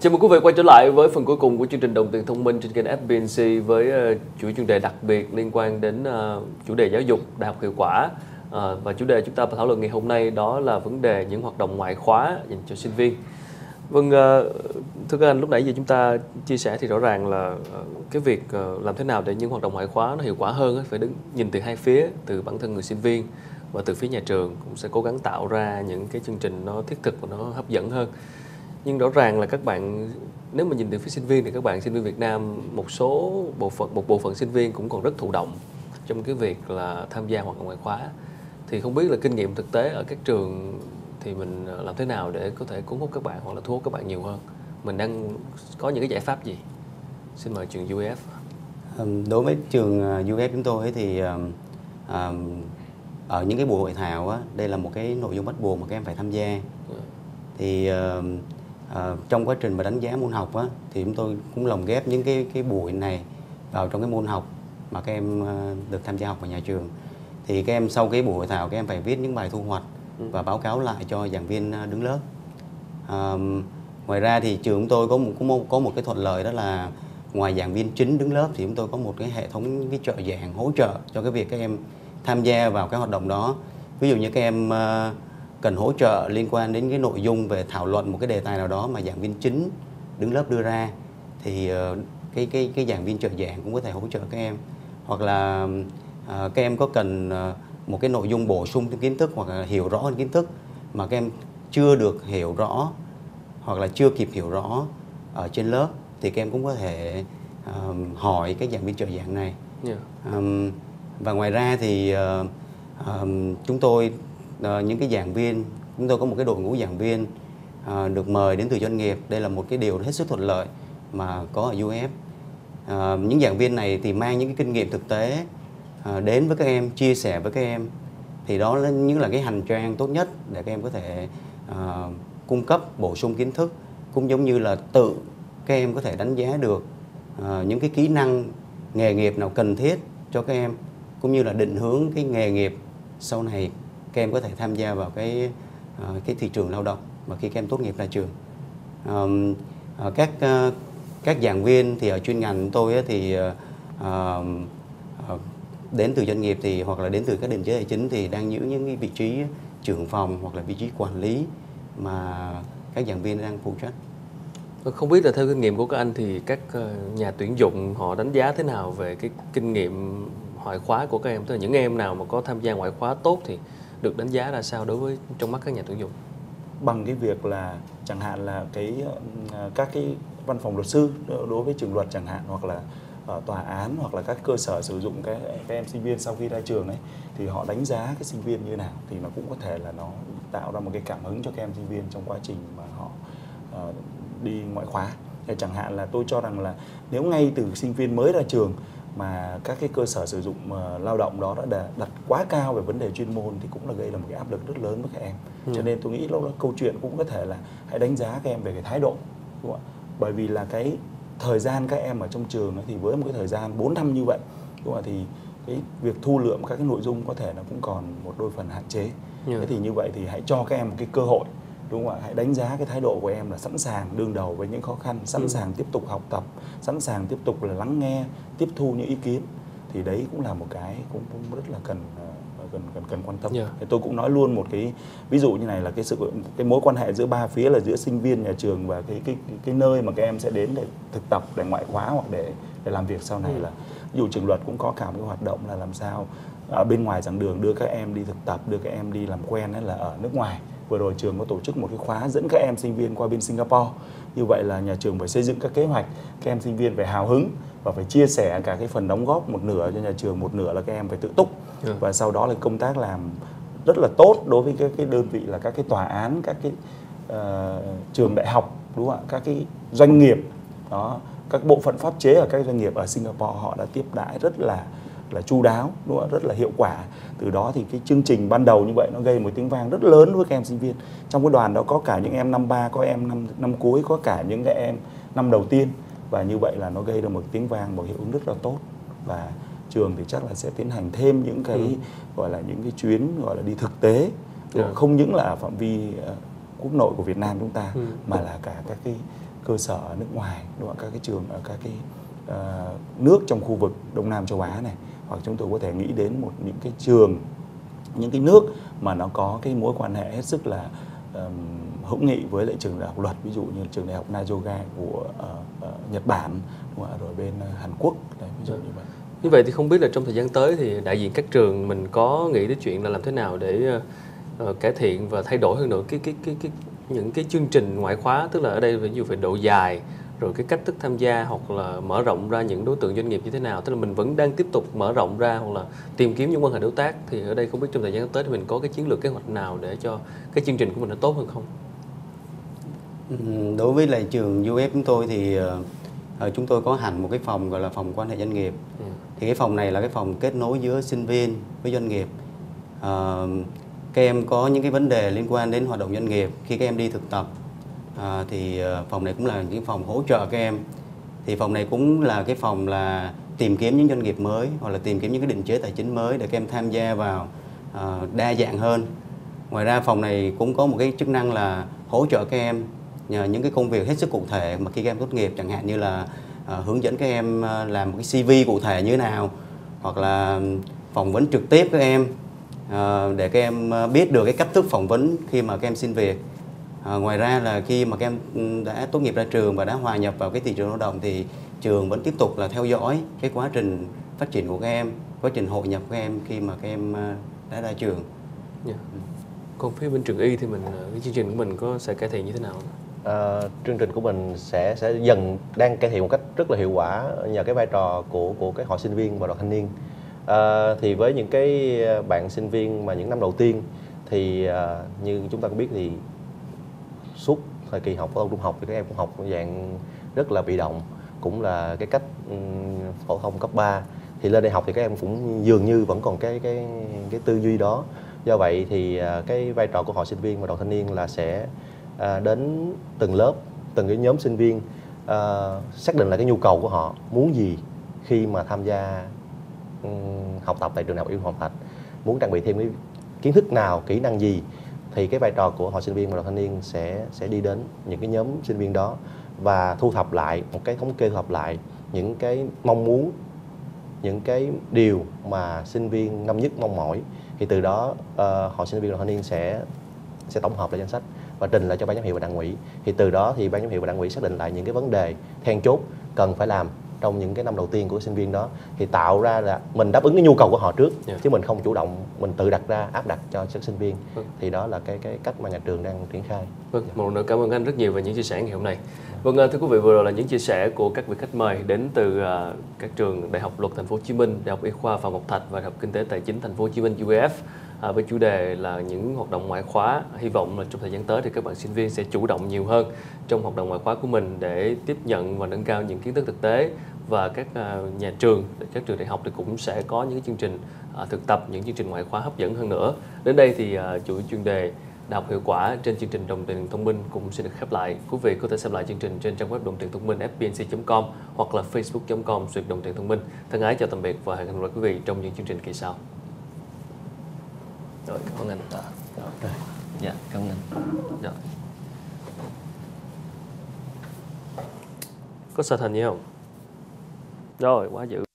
Chào mừng quý vị quay trở lại với phần cuối cùng của chương trình Đồng tiền thông minh trên kênh FBNC với uh, chuỗi chuyên đề đặc biệt liên quan đến uh, chủ đề giáo dục, đại học hiệu quả. Uh, và chủ đề chúng ta thảo luận ngày hôm nay đó là vấn đề những hoạt động ngoại khóa dành cho sinh viên. Vâng, thưa các anh, lúc nãy giờ chúng ta chia sẻ thì rõ ràng là cái việc làm thế nào để những hoạt động ngoại khóa nó hiệu quả hơn phải đứng nhìn từ hai phía, từ bản thân người sinh viên và từ phía nhà trường cũng sẽ cố gắng tạo ra những cái chương trình nó thiết thực và nó hấp dẫn hơn nhưng rõ ràng là các bạn nếu mà nhìn từ phía sinh viên thì các bạn sinh viên Việt Nam một số bộ phận một bộ phận sinh viên cũng còn rất thụ động trong cái việc là tham gia hoạt động ngoại khóa. Thì không biết là kinh nghiệm thực tế ở các trường thì mình làm thế nào để có thể cuốn hút các bạn hoặc là thu hút các bạn nhiều hơn? Mình đang có những cái giải pháp gì? Xin mời trường UF đối với trường UF chúng tôi thì ở những cái buổi hội thảo á, đây là một cái nội dung bắt buộc mà các em phải tham gia. Thì à, trong quá trình mà đánh giá môn học á, thì chúng tôi cũng lồng ghép những cái cái buổi này vào trong cái môn học mà các em à, được tham gia học ở nhà trường. Thì các em sau cái buổi hội thảo các em phải viết những bài thu hoạch ừ. và báo cáo lại cho giảng viên à, đứng lớp. À, ngoài ra thì trường chúng tôi có một, có một có một cái thuận lợi đó là ngoài giảng viên chính đứng lớp thì chúng tôi có một cái hệ thống cái trợ giảng hỗ trợ cho cái việc các em tham gia vào cái hoạt động đó. Ví dụ như các em uh, cần hỗ trợ liên quan đến cái nội dung về thảo luận một cái đề tài nào đó mà giảng viên chính đứng lớp đưa ra thì uh, cái cái cái giảng viên trợ giảng cũng có thể hỗ trợ các em hoặc là uh, các em có cần uh, một cái nội dung bổ sung kiến thức hoặc là hiểu rõ hơn kiến thức mà các em chưa được hiểu rõ hoặc là chưa kịp hiểu rõ ở trên lớp thì các em cũng có thể um, hỏi cái giảng viên trợ giảng này yeah. um, và ngoài ra thì uh, um, chúng tôi uh, những cái giảng viên chúng tôi có một cái đội ngũ giảng viên uh, được mời đến từ doanh nghiệp. Đây là một cái điều hết sức thuận lợi mà có ở UF uh, ờ, những giảng viên này thì mang những cái kinh nghiệm thực tế uh, đến với các em chia sẻ với các em. Thì đó là những là cái hành trang tốt nhất để các em có thể uh, cung cấp bổ sung kiến thức cũng giống như là tự các em có thể đánh giá được uh, những cái kỹ năng nghề nghiệp nào cần thiết cho các em cũng như là định hướng cái nghề nghiệp sau này các em có thể tham gia vào cái ờ, cái thị trường lao động và khi các em tốt nghiệp ra trường. Ờ, các ờ, các giảng viên thì ở chuyên ngành tôi thì đến từ doanh nghiệp thì, hoặc là đến từ các định chế tài chính thì đang giữ những cái vị trí trưởng phòng hoặc là vị trí quản lý mà các giảng viên đang phụ trách. Không biết là theo kinh nghiệm của các anh thì các nhà tuyển dụng họ đánh giá thế nào về cái kinh nghiệm ngoại khóa của các em? Tức là những em nào mà có tham gia ngoại khóa tốt thì được đánh giá ra sao đối với trong mắt các nhà tuyển dụng? Bằng cái việc là chẳng hạn là cái ờ, các cái văn phòng luật sư đối với trường luật chẳng hạn hoặc là ở tòa án hoặc là các cơ sở sử dụng cái các em sinh viên sau khi ra trường ấy thì họ đánh giá cái sinh viên như nào thì nó cũng có thể là nó tạo ra một cái cảm hứng cho các em sinh viên trong quá trình mà họ uh, đi ngoại khóa. Chẳng hạn là tôi cho rằng là nếu ngay từ sinh viên mới ra trường mà các cái cơ sở sử dụng uh, lao động đó đã đặt quá cao về vấn đề chuyên môn thì cũng là gây ra một cái áp lực rất lớn với các em ừ. cho nên tôi nghĩ lúc đó câu chuyện cũng có thể là hãy đánh giá các em về cái thái độ đúng không ạ bởi vì là cái thời gian các em ở trong trường thì với một cái thời gian 4 năm như vậy đúng không ạ thì cái việc thu lượm các cái nội dung có thể nó cũng còn một đôi phần hạn chế yeah. thế thì như vậy thì hãy cho các em một cái cơ hội đúng không ạ hãy đánh giá cái thái độ của em là sẵn sàng đương đầu với những khó khăn sẵn ừ. sàng tiếp tục học tập sẵn sàng tiếp tục là lắng nghe tiếp thu những ý kiến thì đấy cũng là một cái cũng, cũng rất là cần ờ, cần cần cần quan tâm. Yeah. Thì tôi cũng nói luôn một cái ví dụ như này là cái sự cái mối quan hệ giữa ba phía là giữa sinh viên nhà trường và cái cái cái, cái nơi mà các em sẽ đến để thực tập để ngoại khóa hoặc để để làm việc sau này ừ. là ví dụ trường luật cũng có cả một cái hoạt động là làm sao ở bên ngoài giảng đường đưa các em đi thực tập đưa các em đi làm quen ấy là ở nước ngoài vừa rồi trường có tổ chức một cái khóa dẫn các em sinh viên qua bên Singapore. Như vậy là nhà trường phải xây dựng các kế hoạch các em sinh viên phải hào hứng và phải chia sẻ cả cái phần đóng góp một nửa cho nhà trường một nửa là các em phải tự túc. Ừ. và sau đó là công tác làm rất là tốt đối với cái, cái đơn vị là các cái tòa án các cái uh, trường đại học đúng không ạ? Các cái doanh nghiệp. Đó các bộ phận pháp chế ở các doanh nghiệp ở Singapore họ đã tiếp đãi rất là là chu đáo đúng không? rất là hiệu quả từ đó thì cái chương trình ban đầu như vậy nó gây một tiếng vang rất lớn với các em sinh viên trong cái đoàn đó có cả những em năm ba có em năm năm cuối có cả những cái em năm đầu tiên và như vậy là nó gây ra một tiếng vang một hiệu ứng rất là tốt và trường thì chắc là sẽ tiến hành thêm những cái ừ. gọi là những cái chuyến gọi là đi thực tế ừ. không những là phạm vi uh, quốc nội của Việt Nam chúng ta ừ. mà là cả các cái cơ sở ở nước ngoài đúng không? các cái trường ở các cái uh, nước trong khu vực Đông Nam châu Á này hoặc chúng tôi có thể nghĩ đến một những cái trường những cái nước mà nó có cái mối quan hệ hết sức là um, hữu nghị với lại trường đại học luật ví dụ như trường đại học Nagoya của uh, uh, Nhật Bản đúng không? rồi bên uh, Hàn Quốc đấy, ví dụ như vậy như vậy thì không biết là trong thời gian tới thì đại diện các trường mình có nghĩ đến chuyện là làm thế nào để uh, cải thiện và thay đổi hơn nữa cái cái cái cái những cái chương trình ngoại khóa tức là ở đây ví dụ về độ dài rồi cái cách thức tham gia hoặc là mở rộng ra những đối tượng doanh nghiệp như thế nào? Tức là mình vẫn đang tiếp tục mở rộng ra hoặc là tìm kiếm những quan hệ đối tác. Thì ở đây không biết trong thời gian tới thì mình có cái chiến lược kế hoạch nào để cho cái chương trình của mình nó tốt hơn không? Đối với lại trường UF chúng tôi thì uh, chúng tôi có hẳn một cái phòng gọi là phòng quan hệ doanh nghiệp. Ừ. thì cái phòng này là cái phòng kết nối giữa sinh viên với doanh nghiệp. Uh, các em có những cái vấn đề liên quan đến hoạt động doanh nghiệp khi các em đi thực tập à, thì ờ, phòng này cũng là những phòng hỗ trợ các em. Thì phòng này cũng là cái phòng là tìm kiếm những doanh nghiệp mới hoặc là tìm kiếm những cái định chế tài chính mới để các em tham gia vào à, đa dạng hơn. Ngoài ra phòng này cũng có một cái chức năng là hỗ trợ các em nhờ những cái công việc hết sức cụ thể mà khi các em tốt nghiệp chẳng hạn như là à, hướng dẫn các em làm một cái CV cụ thể như thế nào hoặc là phỏng vấn trực tiếp các em à, để các em biết được cái cách thức phỏng vấn khi mà các em xin việc. À, ngoài ra là khi mà các em ừ, đã tốt nghiệp ra trường và đã hòa nhập vào cái thị trường lao động thì trường vẫn tiếp tục là theo dõi cái quá trình phát triển của các em, quá trình hội nhập của các em khi mà các em ờ, đã ra trường. Yeah. Dạ. Còn phía bên trường y thì mình ờ, cái chương trình của mình có sẽ cải thiện như thế nào? À, chương trình của mình sẽ sẽ dần đang cải thiện một cách rất là hiệu quả nhờ cái vai trò của của cái hội sinh viên và đoàn thanh niên. À, thì với những cái bạn sinh viên mà những năm đầu tiên thì à, như chúng ta cũng biết thì suốt thời kỳ học phổ thông trung học thì các em cũng học dạng rất là bị động. Cũng là cái cách phổ thông cấp 3 thì lên đại học thì các em cũng dường như vẫn còn cái cái cái tư duy đó. Do vậy thì à, cái vai trò của hội sinh viên và đoàn thanh niên là sẽ à, đến từng lớp, từng cái nhóm sinh viên à, xác định lại cái nhu cầu của họ muốn gì khi mà tham gia học tập tại trường đại học y Hoàng Thạch muốn trang bị thêm cái kiến thức nào, kỹ năng gì thì cái vai trò của hội sinh viên và đoàn thanh niên sẽ sẽ đi đến những cái nhóm sinh viên đó và thu thập lại một cái thống kê thu thập lại những cái mong muốn những cái điều mà sinh viên năm nhất mong mỏi. Thì từ đó uh, hội sinh viên đoàn thanh niên sẽ sẽ tổng hợp lại danh sách và trình lại cho ban giám hiệu và đảng ủy. Thì từ đó thì ban giám hiệu và đảng ủy xác định lại những cái vấn đề then chốt cần phải làm trong những cái năm đầu tiên của sinh viên đó thì tạo ra là mình đáp ứng cái nhu cầu của họ trước yeah. Dạ. chứ mình không chủ động mình tự đặt ra áp đặt cho các sinh viên vâng. thì đó là cái cái cách mà nhà trường đang triển khai. Vâng, một lần nữa cảm ơn anh rất nhiều về những chia sẻ ngày hôm nay. Vâng, ờ, thưa quý vị vừa rồi là những chia sẻ của các vị khách mời đến từ uh, các trường Đại học Luật Thành phố Hồ Chí Minh, Đại học Y khoa Phạm Ngọc Thạch và Đại học Kinh tế Tài chính Thành phố Hồ Chí Minh UF à, với chủ đề là những hoạt động ngoại khóa. Hy vọng là trong thời gian tới thì các bạn sinh viên sẽ chủ động nhiều hơn trong hoạt động ngoại khóa của mình để tiếp nhận và nâng cao những kiến thức thực tế và các à, nhà trường, các trường đại học thì cũng sẽ có những chương trình à, thực tập, những chương trình ngoại khóa hấp dẫn hơn nữa. Đến đây thì à, chủ chuỗi chuyên đề Đại hiệu quả trên chương trình đồng tiền thông minh cũng sẽ được khép lại. Quý vị có thể xem lại chương trình trên trang web đồng tiền thông minh fbnc.com hoặc là facebook.com xuyệt đồng tiền thông minh. Thân ái chào tạm biệt và hẹn gặp lại quý vị trong những chương trình kỳ sau. Rồi, cảm ơn anh. À, rồi. Dạ, cảm ơn anh. Rồi. Có sở thành gì không? Rồi, quá dữ.